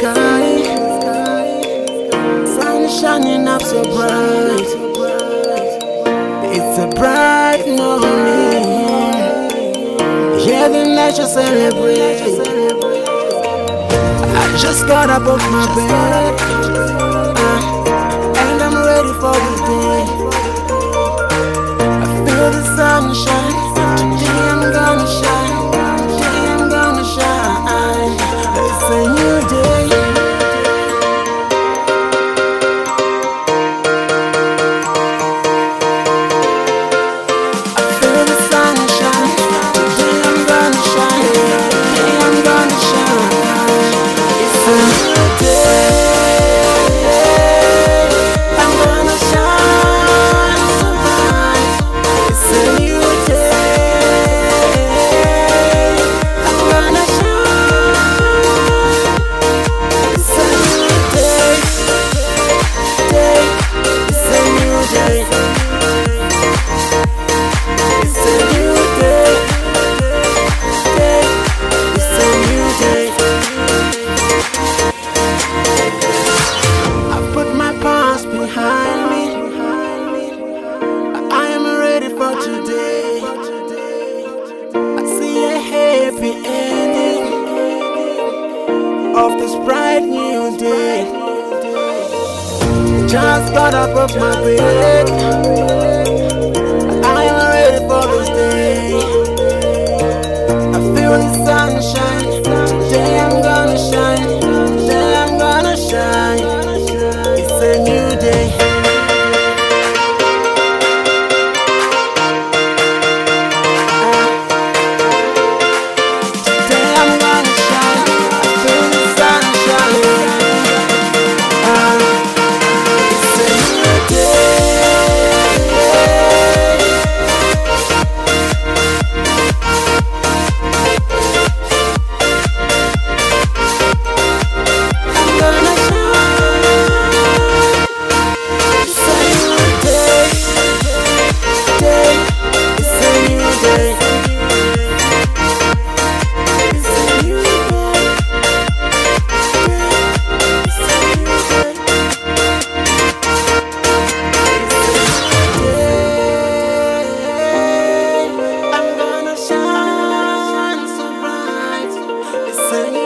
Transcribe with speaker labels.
Speaker 1: sky. Sun shining up so bright. It's a bright morning. Yeah, the nature celebrate. I just got up off my bed. for today. I see a happy ending of this bright new day. Just got up off my bed. I am ready for this day. I feel the sunshine. Today I'm gonna shine. Today I'm gonna shine. It's a new day. say